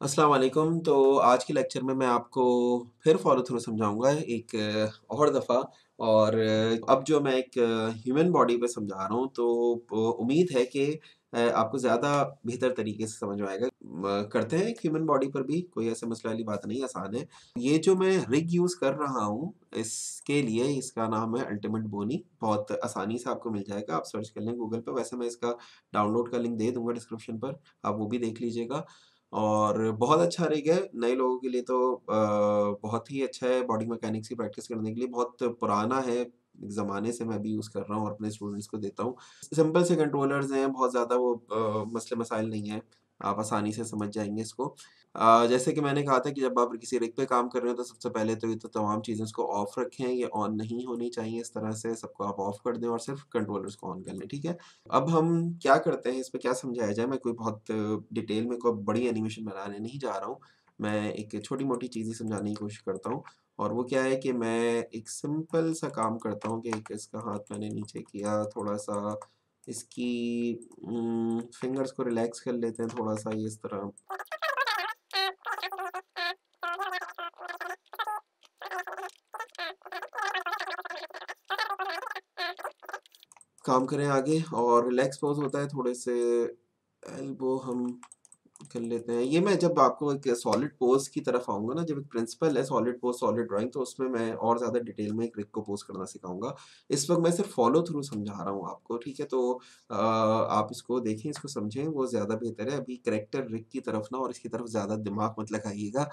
अस्सलाम वालेकुम। तो आज के लेक्चर में मैं आपको फिर फ़ॉलो थ्रू समझाऊँगा एक और दफ़ा और अब जो मैं एक ह्यूमन बॉडी पे समझा रहा हूँ तो उम्मीद है कि आपको ज़्यादा बेहतर तरीके से समझ आएगा। करते हैं ह्यूमन बॉडी पर भी, कोई ऐसे मसले वाली बात नहीं, आसान है। ये जो मैं रिग यूज़ कर रहा हूँ, इसके लिए इसका नाम है अल्टीमेट बोनी, बहुत आसानी से आपको मिल जाएगा, आप सर्च कर लें गूगल पर वैसे मैं इसका डाउनलोड का लिंक दे दूँगा डिस्क्रिप्शन पर, आप वो भी देख लीजिएगा। और बहुत अच्छा रिग है, नए लोगों के लिए तो बहुत ही अच्छा है बॉडी मैकेनिक्स की प्रैक्टिस करने के लिए, बहुत पुराना है, ज़माने से मैं भी यूज़ कर रहा हूँ और अपने स्टूडेंट्स को देता हूँ। सिंपल से कंट्रोलर्स हैं, बहुत ज़्यादा वो अ, मसले-मसाइल नहीं हैं, आप आसानी से समझ जाएँगे इसको। अ, जैसे कि मैंने कहा था कि जब आप किसी रिग पे काम कर रहे हो तो सबसे पहले तो ये तो तमाम चीज़ें इसको ऑफ़ रखें, ये ऑन नहीं होनी चाहिए इस तरह से, सबको आप ऑफ़ कर दें और सिर्फ़ कंट्रोलर्स को ऑन कर लें, ठीक है? अब हम क्या करते हैं, इस पर क्या समझाया जाए, मैं कोई बहुत डिटेल में कोई बड़ी एनिमेशन बनाने नहीं जा रहा हूँ। मैं एक छोटी-मोटी चीज़ ही समझाने की कोशिश करता हूँ और वो क्या है कि मैं एक सिंपल सा काम करता हूँ कि एक इसका हाथ मैंने नीचे किया, थोड़ा-सा इसकी फिंगर्स को रिलैक्स कर लेते हैं थोड़ा-सा ये इस तरह। काम करें आगे और रिलैक्स पोज़ होता है, थोड़े से एल्बो हम कर लेते हैं। ये मैं जब आपको एक सॉलिड पोज़ की तरफ़ आऊँगा ना, जब एक प्रिंसिपल है सॉलिड पोज़, सॉलिड ड्राइंग तो उसमें मैं और ज़्यादा डिटेल में एक रिक को पोज़ करना सिखाऊँगा। इस वक़्त मैं सिर्फ़ फ़ॉलो थ्रू समझा रहा हूँ आपको, ठीक है? तो अ, आप इसको देखें, इसको समझें, वो ज़्यादा बेहतर है। अभी करेक्टर रिक की तरफ़ ना और इसकी तरफ़ ज़्यादा दिमाग मत लगाइएगा।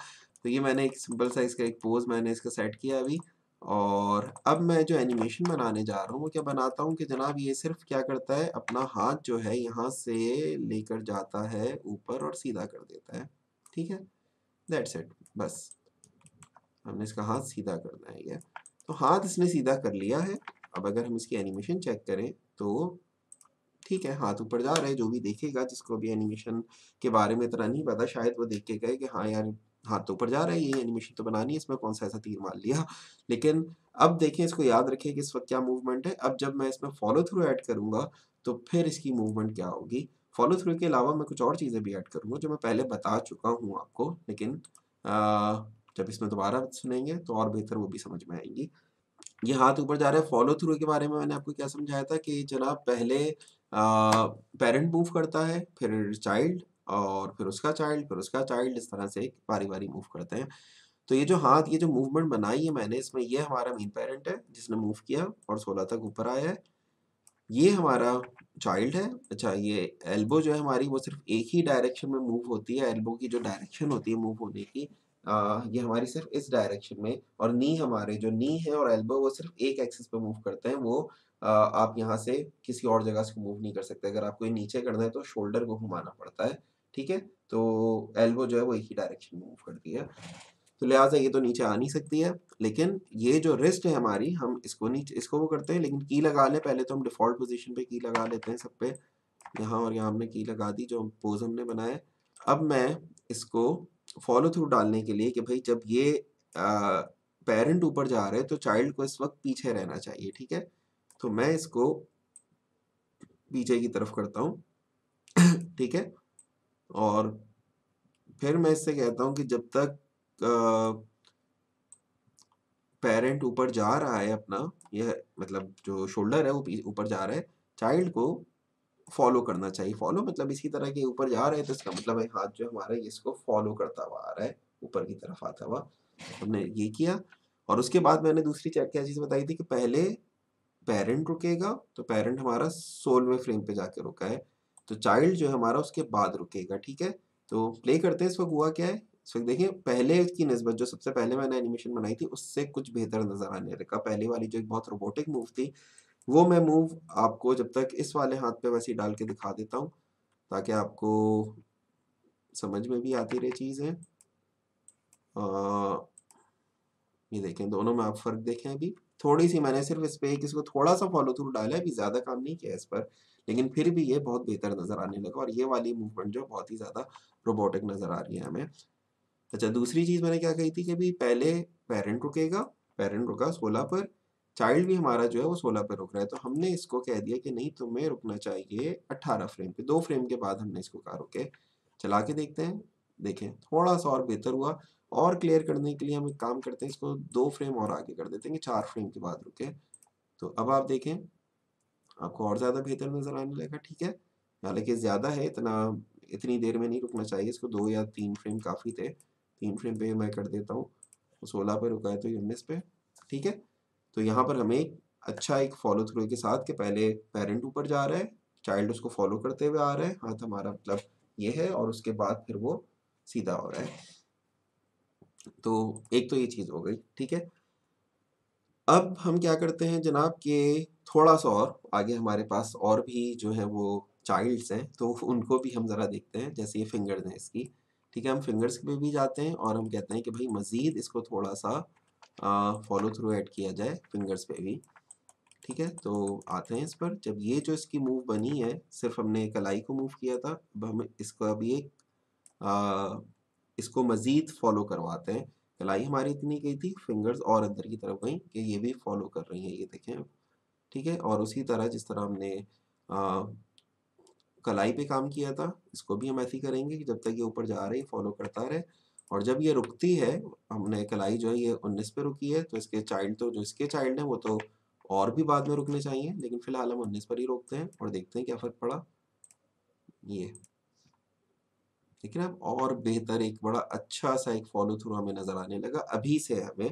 तो ये मैंने एक सिंपल सा इसका एक पोज़ मैंने इसका सेट किया अभी और अब मैं जो एनिमेशन बनाने जा रहा हूँ, वो क्या बनाता हूँ कि जनाब ये सिर्फ़ क्या करता है, अपना हाथ जो है यहाँ से लेकर जाता है ऊपर और सीधा कर देता है, ठीक है? दैट्स इट बस। हमने इसका हाथ सीधा करना है ये। तो हाथ इसने सीधा कर लिया है, अब अगर हम इसकी एनिमेशन चेक करें तो ठीक है, हाथ ऊपर जा रहे है, जो भी देखेगा जिसको भी एनिमेशन के बारे में इतना नहीं पता शायद वो देख के कहे कि हाँ यार, हाथ तो ऊपर जा रहा है, ये एनिमेशन तो बनानी है, इसमें कौन-सा ऐसा तीर मार लिया। लेकिन अब देखें इसको याद रखें कि इस वक़्त क्या मूवमेंट है, अब जब मैं इसमें फ़ॉलो थ्रू ऐड करूँगा, तो फिर इसकी मूवमेंट क्या होगी। फ़ॉलो थ्रू के अलावा मैं कुछ और चीज़ें भी ऐड करूँगा जो मैं पहले बता चुका हूँ आपको, लेकिन अ, जब इसमें दोबारा सुनेंगे तो और बेहतर वो भी समझ में आएँगी। ये हाथ ऊपर जा रहा है, फ़ॉलो थ्रू के बारे में मैंने आपको क्या समझाया था कि जनाब पहले पेरेंट मूव करता है, फिर चाइल्ड और फिर उसका चाइल्ड, फिर उसका चाइल्ड, इस तरह से बारी-बारी मूव करते हैं। तो ये जो हाथ, ये जो मूवमेंट बनाई है मैंने, इसमें ये हमारा मेन पेरेंट है, जिसने मूव किया और 16 तक ऊपर आया है। ये हमारा चाइल्ड है। अच्छा, ये एल्बो जो है हमारी, वो सिर्फ़ एक ही डायरेक्शन में मूव होती है, एल्बो की जो डायरेक्शन होती है मूव होने की अ, ये हमारी सिर्फ़ इस डायरेक्शन में और नी हमारे जो नी है और एल्बो वो सिर्फ़ एक एक्सिस पे मूव करते हैं, वो अ, आप यहाँ से किसी और जगह से मूव नहीं कर सकते। अगर आपको ये नीचे करना है तो शोल्डर को घुमाना पड़ता है, ठीक है? तो एल्बो जो है वो एक ही डायरेक्शन में मूव करती है। तो लिहाज़ा ये तो नीचे आ नहीं सकती है, लेकिन ये जो रिस्ट है हमारी, हम इसको नीचे इसको वो करते हैं, लेकिन की लगा लें, पहले तो हम डिफ़ॉल्ट पोज़ीशन पे की लगा लेते हैं सब पे। यहाँ और यहाँ हमने की लगा दी, जो पोज़ हमने बनाए अब मैं इसको फ़ॉलो थ्रू डालने के लिए कि भई जब ये पेरेंट ऊपर जा रहे हैं, तो चाइल्ड को इस वक़्त पीछे रहना चाहिए, ठीक है? तो मैं इसको पीछे की तरफ़ करता हूँ, ठीक है? और फिर मैं इससे कहता हूँ कि जब तक पेरेंट ऊपर जा रहा है अपना, यह मतलब जो शोल्डर है वो ऊपर जा रहा है, चाइल्ड को फ़ॉलो करना चाहिए। फ़ॉलो मतलब इसी तरह के ऊपर जा रहे हैं तो इसका मतलब है हाथ जो हमारा इसको फ़ॉलो करता हुआ आ रहा है, ऊपर की तरफ़ आता हुआ। हमने ये किया और उसके बाद मैंने दूसरी क्या चीज़ बताई थी कि पहले पेरेंट रुकेगा, तो पेरेंट हमारा 16वें फ्रेम पे जाके रुका है। तो चाइल्ड जो है हमारा उसके बाद रुकेगा, ठीक है? तो प्ले करते हैं इस वक़्त हुआ क्या है? इस वक़्त देखिए पहले की नस्बत जो सबसे पहले मैंने एनिमेशन बनाई थी, उससे कुछ बेहतर नज़र आने लगा। पहले वाली जो एक बहुत रोबोटिक मूव थी, वो मैं मूव आपको जब तक इस वाले हाथ पे वैसे ही डाल के दिखा देता हूँ, ताकि आपको समझ में भी आती रहे चीज़ें। अ, ये देखें दोनों में आप फ़र्क देखें अभी। थोड़ी-सी मैंने सिर्फ़ इस पे एक इसको थोड़ा-सा फ़ॉलो थ्रू डाला है, अभी ज़्यादा काम नहीं किया इस पर, लेकिन फिर भी ये बहुत बेहतर नज़र आने लगा और ये वाली मूवमेंट जो बहुत ही ज़्यादा रोबोटिक नज़र आ रही है हमें। अच्छा दूसरी चीज़ मैंने क्या कही थी कि भई पहले पेरेंट रुकेगा, पेरेंट रुका 16 पर, चाइल्ड भी हमारा जो है वो सोलह पर रुक रहा है। तो हमने इसको कह दिया कि नहीं तुम्हें रुकना चाहिए 18 फ्रेम पे, दो फ्रेम के बाद हमने इसको कहा रुके। चला के देखते हैं, देखें थोड़ा-सा और बेहतर हुआ और क्लियर करने के लिए हम एक काम करते हैं इसको दो फ्रेम और आगे कर देते हैं कि 4 फ्रेम के बाद रुके। तो अब आप देखें, आपको और ज़्यादा बेहतर नज़र आने लगा, ठीक है? हालाँकि ज़्यादा है इतना इतनी देर में नहीं रुकना चाहिए इसको दो या तीन फ्रेम काफ़ी थे। तीन फ्रेम पे मैं कर देता हूँ, 16 पे रुका है तो उन्नीस पे, ठीक है? तो यहाँ पर हमें अच्छा एक फ़ॉलो थ्रू के साथ कि पहले पेरेंट ऊपर जा रहा है, चाइल्ड उसको फ़ॉलो करते हुए आ रहा है, हाथ हमारा मतलब ये है और उसके बाद फिर वो सीधा हो रहा है। तो एक तो ये चीज़ हो गई, ठीक है? अब हम क्या करते हैं जनाब कि थोड़ा-सा और आगे हमारे पास और भी जो है वो चाइल्ड्स हैं, तो उनको भी हम ज़रा देखते हैं, जैसे ये फिंगर्स हैं इसकी, ठीक है? हम फिंगर्स पे भी जाते हैं और हम कहते हैं कि भाई मज़ीद इसको थोड़ा-सा फ़ॉलो थ्रू ऐड किया जाए फिंगर्स पे भी, ठीक है? तो आते हैं इस पर, जब ये जो इसकी मूव बनी है, सिर्फ़ हमने कलाई को मूव किया था, अब हम इसको अभी एक इसको मज़ीद फ़ॉलो करवाते हैं। कलाई हमारी इतनी गई थी, फिंगर्स और अंदर की तरफ़ गई कि ये भी फ़ॉलो कर रही हैं, ये देखें ठीक है? और उसी तरह जिस तरह हमने अ, कलाई पे काम किया था, इसको भी हम ऐसे करेंगे कि जब तक ये ऊपर जा रही फ़ॉलो करता रहे और जब ये रुकती है, हमने कलाई जो है ये 19 पे रुकी है, तो इसके चाइल्ड तो जो इसके चाइल्ड हैं वो तो और भी बाद में रुकने चाहिए, लेकिन फ़िलहाल हम 19 पर ही रोकते हैं और देखते हैं क्या फ़र्क पड़ा। ये। ठीक है ना? और बेहतर एक बड़ा अच्छा-सा एक फ़ॉलो थ्रू हमें नज़र आने लगा, अभी से हमें,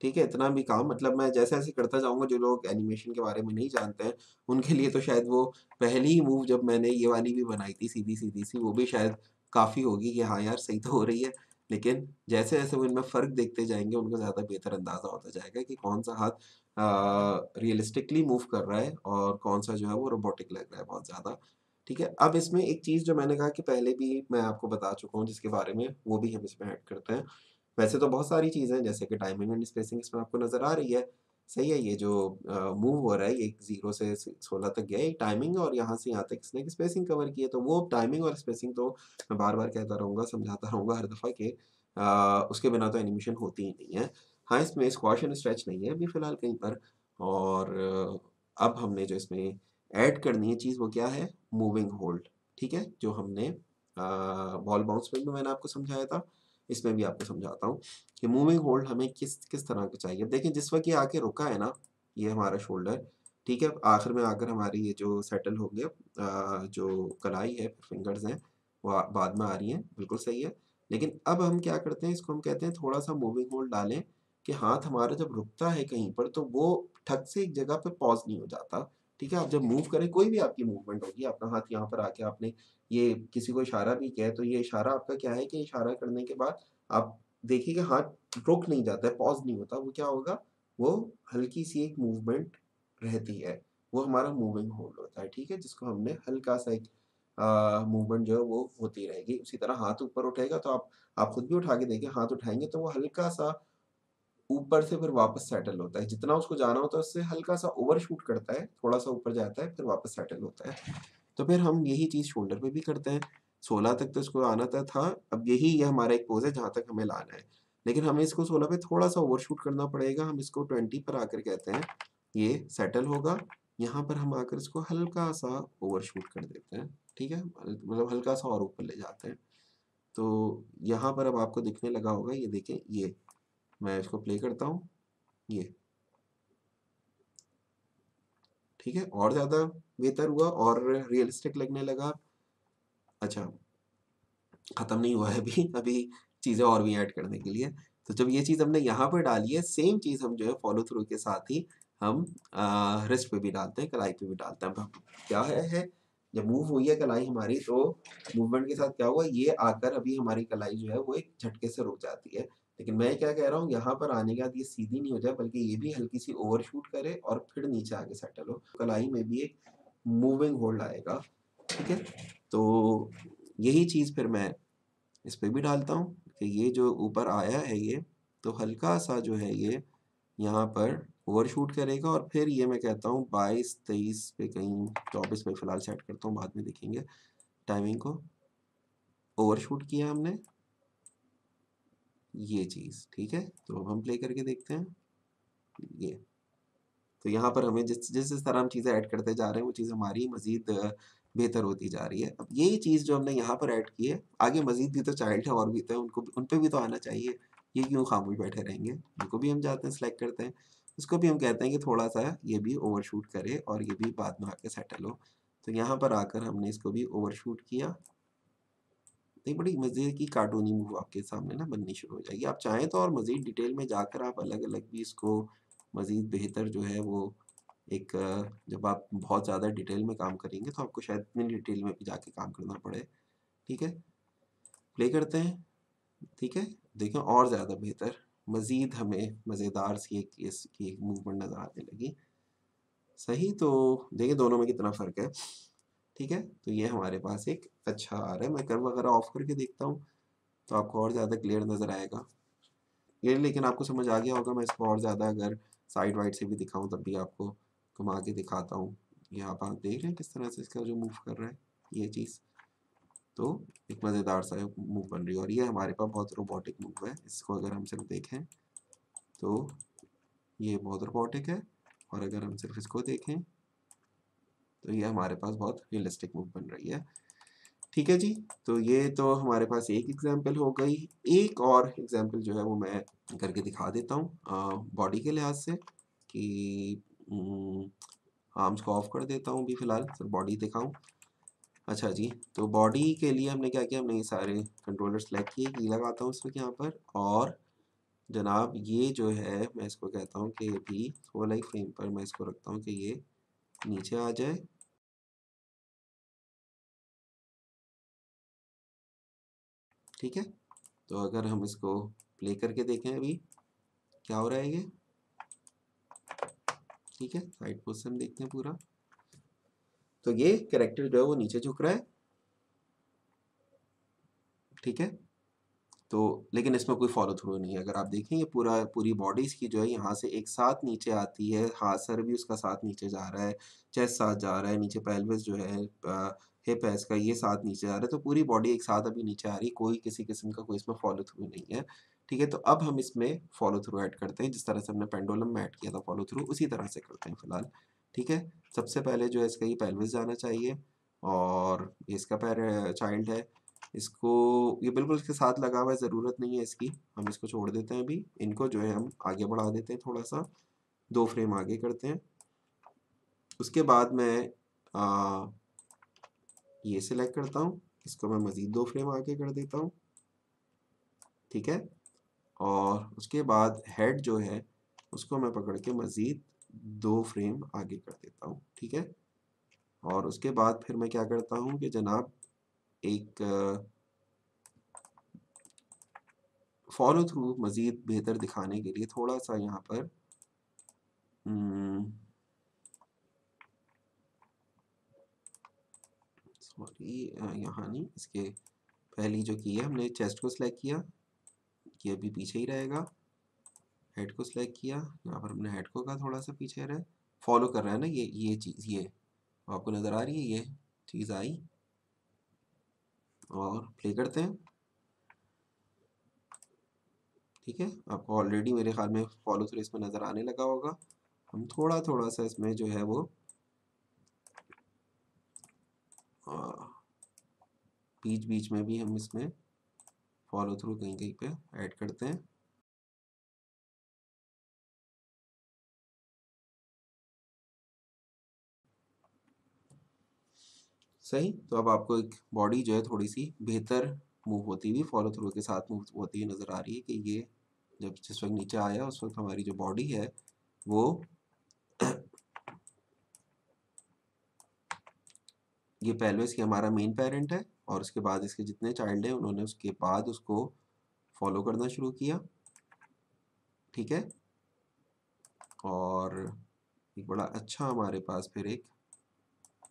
ठीक है? इतना भी काम मतलब मैं जैसे-जैसे करता जाऊँगा, जो लोग एनिमेशन के बारे में नहीं जानते हैं, उनके लिए तो शायद वो पहली ही मूव जब मैंने ये वाली भी बनाई थी सीधी-सीधी सी, वो भी शायद काफ़ी होगी कि हाँ यार, सही तो हो रही है। लेकिन जैसे-जैसे वो इनमें फ़र्क देखते जाएँगे उनको ज़्यादा बेहतर अंदाज़ा होता जाएगा कि कौन-सा हाथ रियलिस्टिकली मूव कर रहा है और कौन-सा जो है वो रोबोटिक लग रहा है बहुत ज़्यादा, ठीक है? अब इसमें एक चीज़ जो मैंने कहा कि पहले भी मैं आपको बता चुका हूँ जिसके बारे में, वो भी हम इसमें ऐड करते हैं। वैसे तो बहुत सारी चीज़ें हैं, जैसे कि टाइमिंग एंड स्पेसिंग इसमें आपको नज़र आ रही है, सही है? ये जो मूव हो रहा है, ये ज़ीरो से सोलह तक गया ये टाइमिंग और यहाँ से यहाँ तक इसने एक स्पेसिंग कवर की है, तो वो टाइमिंग और स्पेसिंग तो मैं बार-बार कहता रहूँगा, समझाता रहूँगा हर दफ़ा कि उसके बिना तो एनिमेशन होती ही नहीं है। हाँ, इसमें स्क्वॉश एंड स्ट्रेच नहीं है अभी फ़िलहाल कहीं पर और अब हमने जो इसमें ऐड करनी है चीज़, वो क्या है? मूविंग होल्ड, ठीक है? जो हमने बॉल बाउंस में भी मैंने आपको समझाया था, इसमें भी आपको समझाता हूँ कि मूविंग होल्ड हमें किस किस तरह का चाहिए। अब देखें, जिस वक़्त ये आके रुका है ना, ये हमारा शोल्डर, ठीक है? आखिर में आकर हमारी ये जो सेटल हो गया जो कलाई है, फिंगर्स हैं, वो बाद में आ रही हैं, बिल्कुल सही है। लेकिन अब हम क्या करते हैं, इसको हम कहते हैं थोड़ा-सा मूविंग होल्ड डालें कि हाथ हमारा जब रुकता है कहीं पर, तो वो ठक से एक जगह पे पॉज़ नहीं हो जाता, ठीक है? आप जब मूव करें, कोई भी आपकी मूवमेंट होगी, आपका हाथ यहाँ पर आके आपने ये किसी को इशारा भी किया है, तो ये इशारा आपका क्या है कि इशारा करने के बाद आप देखिए हाथ रुक नहीं जाता है, पॉज़ नहीं होता, वो क्या होगा? वो हल्की-सी एक मूवमेंट रहती है, वो हमारा मूविंग होल्ड होता है, ठीक है? जिसको हमने हल्का-सा एक अ, मूवमेंट जो है वो होती रहेगी। उसी तरह हाथ ऊपर उठेगा तो आप आप खुद भी उठा के देखिए, हाथ उठाएँगे तो वो हल्का-सा ऊपर से फिर वापस सेटल होता है। जितना उसको जाना होता है, उससे हल्का-सा ओवरशूट करता है, थोड़ा-सा ऊपर जाता है, फिर वापस सेटल होता है। तो फिर हम यही चीज़ शोल्डर पे भी करते हैं। 16 तक तो इसको आना त था, अब यही ये हमारा एक पोज़ है जहाँ तक हमें लाना है। लेकिन हमें इसको 16 पे थोड़ा-सा ओवरशूट करना पड़ेगा, हम इसको 20 पर आकर कहते हैं, ये सेटल होगा, यहाँ पर हम आकर इसको हल्का-सा ओवरशूट कर देते हैं, ठीक है? मतलब हल्का-सा और ऊपर ले जाते हैं। तो यहाँ पर अब आपको दिखने लगा होगा, ये देखें, ये, मैं इसको प्ले करता हूँ, ये। ठीक है? और ज़्यादा बेहतर हुआ और रियलिस्टिक लगने लगा। अच्छा, खत्म नहीं हुआ है अभी, अभी चीज़ें और भी ऐड करने के लिए। तो जब ये चीज़ हमने यहाँ पर डाली है, सेम चीज़ हम जो है फ़ॉलो थ्रू के साथ ही हम रिस्ट पे भी डालते हैं, कलाई पे भी डालते हैं। क्या है है, जब मूव हुई है कलाई हमारी, तो मूवमेंट के साथ क्या हुआ, ये आकर अभी हमारी कलाई जो है, वो एक झटके से रुक जाती है। लेकिन मैं क्या कह रहा हूँ, यहाँ पर आने के बाद ये सीधी नहीं हो जाए, बल्कि ये भी हल्की-सी ओवरशूट करे और फिर नीचे आके सेटल हो। कलाई में भी एक मूविंग होल्ड आएगा, ठीक है? तो यही चीज़ फिर मैं इस पर भी डालता हूँ कि ये जो ऊपर आया है ये, तो हल्का-सा जो है ये यहाँ पर ओवरशूट करेगा और फिर ये मैं कहता हूँ 22-23 पे कहीं 24 पे फ़िलहाल सेट करता हूँ, बाद में देखेंगे टाइमिंग को। ओवरशूट किया हमने। ये चीज़, ठीक है? तो अब हम प्ले करके देखते हैं। ये। तो यहाँ पर हमें जिस जिस जिस तरह हम चीज़ें ऐड करते जा रहे हैं, वो चीज़ हमारी मज़ीद बेहतर होती जा रही है अब यही चीज़ जो हमने यहाँ पर ऐड की है आगे मजीद भी तो चाइल्ड है और भी तो उनको उन पर भी तो आना चाहिए ये क्यों खामोश बैठे रहेंगे उनको भी हम जाते हैं सेलेक्ट करते हैं उसको भी हम कहते हैं कि थोड़ा सा ये भी ओवरशूट करे और ये भी बाद में आके सेटल हो तो यहाँ पर आकर हमने इसको भी ओवरशूट किया एक बड़ी मज़े की कार्टूनी मूव आपके सामने ना बननी शुरू हो जाएगी। आप चाहें तो और मज़ीद डिटेल में जाकर आप अलग अलग भी इसको मज़ीद बेहतर जो है वो एक, जब आप बहुत ज़्यादा डिटेल में काम करेंगे तो आपको शायद इतनी डिटेल में भी जाके काम करना पड़े। ठीक है? प्ले करते हैं। ठीक है? देखें और ज़्यादा बेहतर। मज़ीद हमें मज़ेदार सी एक इसकी एक मूवमेंट नज़र आने लगी। सही तो देखिए दोनों में कितना फ़र्क है। ठीक है? तो ये हमारे पास एक अच्छा आ रहा है। मैं कर्व वगैरह ऑफ़ करके देखता हूँ तो आपको और ज़्यादा क्लियर नज़र आएगा। ये लेकिन आपको समझ आ गया होगा, मैं इसको और ज़्यादा अगर साइड वाइड से भी दिखाऊँ, तब भी आपको घुमा के दिखाता हूँ। यहाँ पर आप देख रहे हैं किस तरह से इसका जो मूव कर रहा है, ये चीज़। तो एक मज़ेदार सा मूव बन रही है और ये हमारे पास बहुत रोबोटिक मूव है। इसको अगर हम सिर्फ़ देखें तो ये बहुत रोबोटिक है और अगर हम सिर्फ़ इसको देखें तो ये हमारे पास बहुत रियलिस्टिक मूव बन रही है। ठीक है जी तो ये तो हमारे पास एक एग्जांपल हो गई। एक और एग्जांपल जो है वो मैं करके दिखा देता हूँ बॉडी के लिहाज से कि आर्म्स को ऑफ़ कर देता हूँ अभी फ़िलहाल सर बॉडी दिखाऊँ। अच्छा जी तो बॉडी के लिए हमने क्या किया? हमने ये सारे कंट्रोलर सेलेक्ट किए की लगाता हूँ उसमें यहाँ पर। और जनाब, ये जो है, मैं इसको कहता हूँ कि अभी सोलह फ्रेम पर मैं इसको रखता हूँ कि ये नीचे आ जाए। ठीक है? तो अगर हम इसको प्ले करके देखें अभी, क्या हो रहा है ये? ठीक है साइड पोजिशन देखते हैं पूरा। तो ये कैरेक्टर जो है वो नीचे झुक रहा है। ठीक है? तो लेकिन इसमें कोई फॉलो थ्रू नहीं है। अगर आप देखें ये पूरा, पूरी बॉडी इसकी जो है यहाँ से एक साथ नीचे आती है। हाथ सर भी उसका साथ नीचे जा रहा है चेस्ट साथ जा रहा है, नीचे पेल्विस जो है हिप है, इसका ये साथ नीचे जा रहा है तो पूरी बॉडी एक साथ अभी नीचे आ रही है, कोई किसी किस्म का कोई इसमें फॉलो थ्रू नहीं है, ठीक है? तो अब हम इसमें फॉलो थ्रू ऐड करते हैं, जिस तरह से हमने पेंडोलम में ऐड किया था फॉलो थ्रू, उसी तरह से करते हैं फ़िलहाल, ठीक है? सबसे पहले जो है इसका ये पेल्विस जाना चाहिए, और ये इसका पैर चाइल्ड है, इसको, ये बिल्कुल इसके साथ लगा हुआ है, ज़रूरत नहीं है इसकी, हम इसको छोड़ देते हैं अभी, इनको जो है हम आगे बढ़ा देते हैं थोड़ा सा दो फ्रेम आगे करते हैं, उसके बाद मैं ये सिलेक्ट करता हूँ, इसको मैं मज़ीद दो फ्रेम आगे कर देता हूँ, ठीक है? और उसके बाद हेड जो है, उसको मैं पकड़ के मज़ीद दो फ्रेम आगे कर देता हूँ, ठीक है? और उसके बाद फिर मैं क्या करता हूँ कि जनाब एक फॉलो थ्रू मज़ीद बेहतर दिखाने के लिए थोड़ा सा यहाँ पर सॉरी यहाँ नहीं, इसके पहली जो की है, हमने चेस्ट को सिलेक्ट किया ये अभी पीछे ही रहेगा। हेड को सिलेक्ट किया, यहाँ पर हमने हेड को कहा थोड़ा सा पीछे रहे। फॉलो कर रहा है ना, ये ये चीज़, ये, आपको नज़र आ रही है, ये चीज़ आई। और प्ले करते हैं। ठीक है, आपको ऑलरेडी मेरे ख्याल में फॉलो थ्रू इसमें नज़र आने लगा होगा। हम थोड़ा थोड़ा सा इसमें जो है वो बीच बीच में भी हम इसमें फॉलो थ्रू कहीं कहीं पे ऐड करते हैं। सही? तो अब आपको एक बॉडी जो है थोड़ी सी बेहतर मूव होती हुई फॉलो थ्रू के साथ मूव होती हुई नज़र आ रही है कि ये जब जिस वक्त नीचे आया उस वक्त हमारी जो बॉडी है वो ये पेल्विस की हमारा मेन पेरेंट है। और उसके बाद इसके जितने चाइल्ड हैं, उन्होंने उसके बाद उसको फॉलो करना शुरू किया। ठीक है? और एक बड़ा अच्छा हमारे पास फिर एक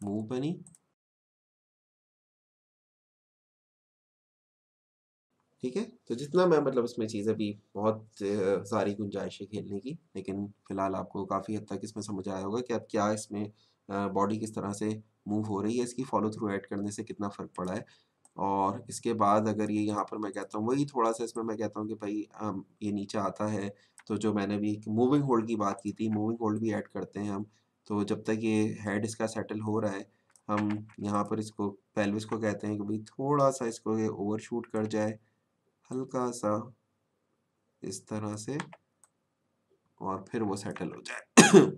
मूव बनी। ठीक है? तो जितना मैं मतलब इसमें चीज़ अभी बहुत सारी गुंजाइश खेलने की, लेकिन फ़िलहाल आपको काफ़ी हद तक इसमें समझ आया होगा कि अब क्या इसमें बॉडी किस तरह से मूव हो रही है, इसकी फॉलो थ्रू ऐड करने से कितना फ़र्क पड़ा है। और इसके बाद अगर ये यहाँ पर मैं कहता हूँ, वही थोड़ा सा इसमें मैं कहता हूँ कि भाई ये नीचे आता है तो जो मैंने भी मूविंग होल्ड की बात की थी, मूविंग होल्ड भी ऐड करते हैं हम तो जब तक ये हेड इसका सेटल हो रहा है, हम यहाँ पर इसको, पेल्विस को कहते हैं कि भाई, थोड़ा सा इसको ये ओवरशूट कर जाए, हल्का सा इस तरह से, और फिर वो सेटल हो जाए।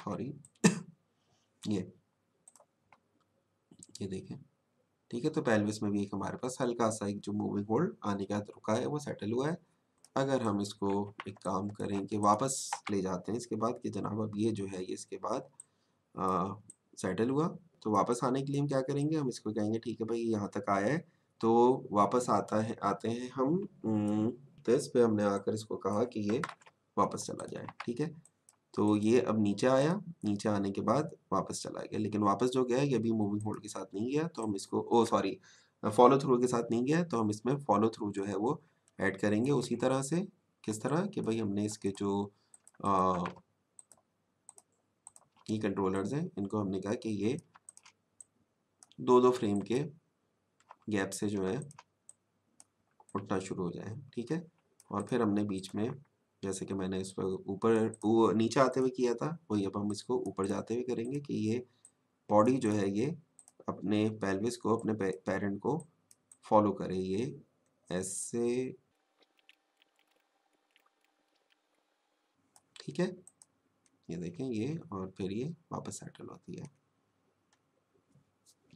सॉरी। ये ये देखें। ठीक है तो पेल्विस में भी एक हमारे पास हल्का सा एक जो मूविंग होल्ड आने का रुका है, वो सेटल हुआ है। अगर हम इसको एक काम करें कि वापस ले जाते हैं इसके बाद कि जनाब अब ये जो है, ये इसके बाद सेटल हुआ तो वापस आने के लिए हम क्या करेंगे? हम इसको कहेंगे, ठीक है भाई, यहाँ तक आया है। तो वापस आता है, आते हैं हम इस पे हमने आकर इसको कहा कि ये वापस चला जाए। ठीक है? तो ये अब नीचे आया, नीचे आने के बाद वापस चला गया। लेकिन वापस जो गया, ये अभी मूविंग होल्ड के साथ नहीं गया तो हम इसको, ओ सॉरी फॉलो थ्रू के साथ नहीं गया तो हम इसमें फॉलो थ्रू जो है वो ऐड करेंगे उसी तरह से। किस तरह? कि भाई हमने इसके जो की कंट्रोलर्स हैं, इनको हमने कहा कि ये दो दो फ्रेम के गैप से जो है उठना शुरू हो जाए, ठीक है? और फिर हमने बीच में जैसे कि मैंने इस पर ऊपर नीचे आते हुए किया था, वही अब हम इसको ऊपर जाते हुए करेंगे कि ये बॉडी जो है ये अपने पेल्विस को, अपने पेरेंट को फॉलो करे। ये ऐसे ठीक है? ये देखें ये और फिर ये वापस सेटल होती है।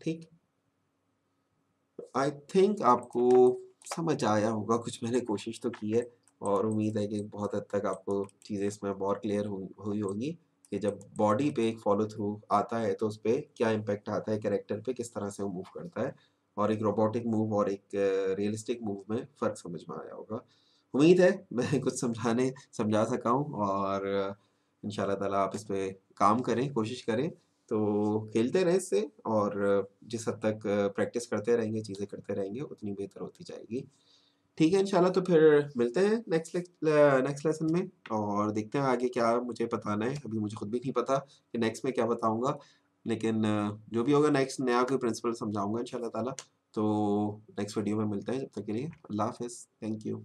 ठीक? आई थिंक आपको समझ आया होगा, कुछ मैंने कोशिश तो की है। और उम्मीद है कि बहुत हद तक आपको चीज़ें इसमें और क्लियर हुई होगी कि जब बॉडी पे एक फॉलो थ्रू आता है तो उस पर क्या इम्पेक्ट आता है कैरेक्टर पे किस तरह से वो मूव करता है और एक रोबोटिक मूव और एक रियलिस्टिक मूव में फ़र्क समझ में आया होगा। उम्मीद है, मैं कुछ समझाने, समझा सका हूँ और इन ताला आप इस पर काम करें, कोशिश करें। तो खेलते रहें इससे और जिस हद तक प्रैक्टिस करते रहेंगे, चीज़ें करते रहेंगे, उतनी बेहतर होती जाएगी। ठीक है, इंशाल्लाह तो फिर मिलते हैं नेक्स्ट नेक्स्ट लेसन में और देखते हैं आगे क्या मुझे बताना है। अभी मुझे खुद भी नहीं पता कि नेक्स्ट में क्या बताऊँगा, लेकिन, जो भी होगा नेक्स्ट नया कोई प्रिंसिपल समझाऊँगा इंशाल्लाह ताला। तो नेक्स्ट वीडियो में मिलते हैं, जब तक के लिए अल्लाह हाफिज़। Thank you